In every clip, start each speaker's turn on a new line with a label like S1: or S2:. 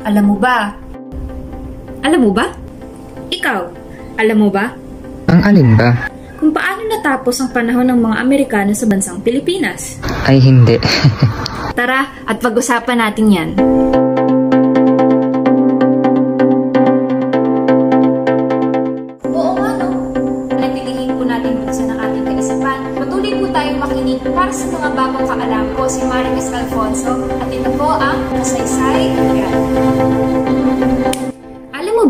S1: Alam mo ba? Alam mo ba? Ikaw, alam mo ba?
S2: Ang alin ba?
S1: Kung paano natapos ang panahon ng mga Amerikano sa bansang Pilipinas?
S2: Ay hindi.
S1: Tara at pag-usapan natin yan. Oo nga no. Natilihin po natin buksan ang ating kaisipan. Patuloy po tayong makinig para sa mga bagong kaalam ko si Marites Alfonso at ito po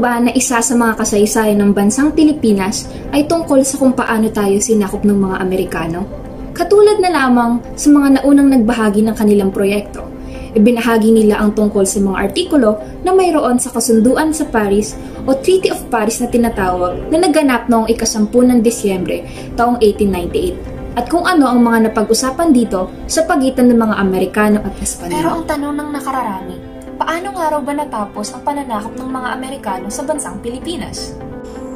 S1: ba na isa sa mga kasaysayan ng bansang Pilipinas ay tungkol sa kung paano tayo sinakop ng mga Amerikano? Katulad na lamang sa mga naunang nagbahagi ng kanilang proyekto. Ibinahagi nila ang tungkol sa mga artikulo na mayroon sa kasunduan sa Paris o Treaty of Paris na tinatawag na naganap noong ikasampu ng Disyembre taong 1898 at kung ano ang mga napag-usapan dito sa pagitan ng mga Amerikano at Espanyol. Pero ang tanong ng nakararami, paano nga raw ba natapos ang pananakop ng mga Amerikano sa bansang Pilipinas?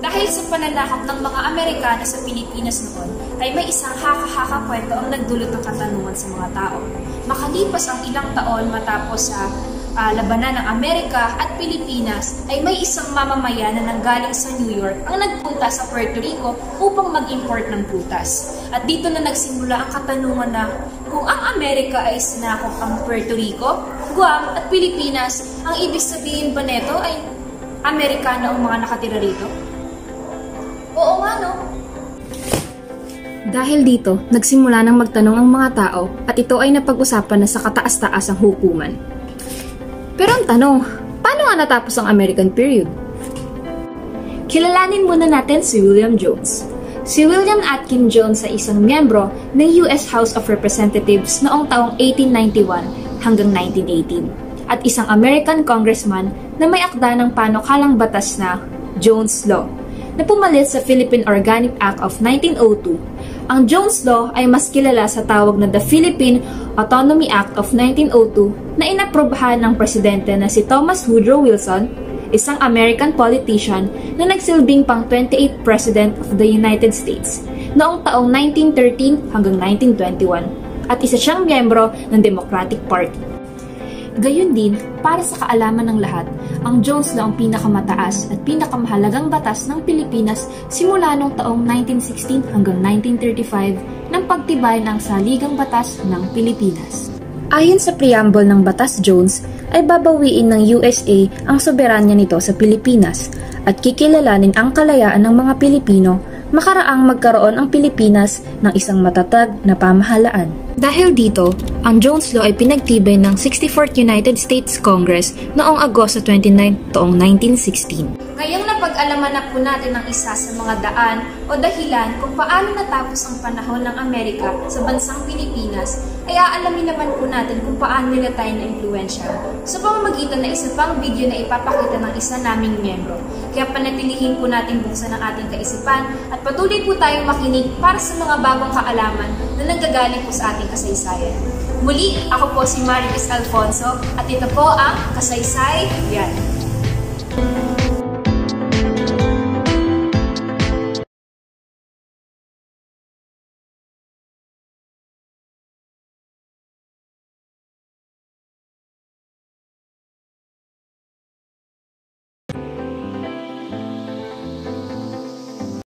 S1: Dahil sa pananakop ng mga Amerikano sa Pilipinas noon, ay may isang haka-haka kwento ang nagdulot ng katanungan sa mga tao. Makalipas ang ilang taon matapos sa ah, labanan ng Amerika at Pilipinas, ay may isang mamamayan na nanggaling sa New York ang nagpunta sa Puerto Rico upang mag-import ng prutas. At dito na nagsimula ang katanungan na kung ang Amerika ay sinakop ang Puerto Rico, Guam at Pilipinas, ang ibig sabihin ba neto ay Amerikano ang mga nakatira rito? Oo nga no. Dahil dito, nagsimula nang magtanong ang mga tao at ito ay napag-usapan na sa kataas-taas ang hukuman. Pero ang tanong, paano nga natapos ang American period? Kilalanin muna natin si William Jones. Si William Atkin Jones ay isang miyembro ng US House of Representatives noong taong 1891 hanggang 1918 at isang American congressman na may akda ng panukalang batas na Jones Law na pumalit sa Philippine Organic Act of 1902. Ang Jones Law ay mas kilala sa tawag na the Philippine Autonomy Act of 1902 na inaprobahan ng presidente na si Thomas Woodrow Wilson, isang American politician na nagsilbing pang 28th President of the United States noong taong 1913 hanggang 1921 at isa siyang miyembro ng Democratic Party. Gayun din, para sa kaalaman ng lahat, ang Jones Law ang pinakamataas at pinakamahalagang batas ng Pilipinas simula noong taong 1916 hanggang 1935 ng pagtibay ng saligang batas ng Pilipinas. Ayon sa preamble ng Batas Jones, ay babawiin ng USA ang soberanya nito sa Pilipinas at kikilalanin ang kalayaan ng mga Pilipino makaraang magkaroon ang Pilipinas ng isang matatag na pamahalaan. Dahil dito, ang Jones Law ay pinagtibay ng 64th United States Congress noong Agosto 29 taong 1916. Ngayong napag-alaman na po natin ang isa sa mga daan o dahilan kung paano natapos ang panahon ng Amerika sa bansang Pilipinas, ay aalamin naman po natin kung paano nila tayo na-impluensya sa pamamagitan na isa pang video na ipapakita ng isa naming miyembro. Kaya panatilihin po natin buksan ang ating kaisipan at patuloy po tayong makinig para sa mga bagong kaalaman na nanggagaling po sa ating kasaysayan. Muli, ako po si Marites Alfonso at ito po ang Kasaysay Yan.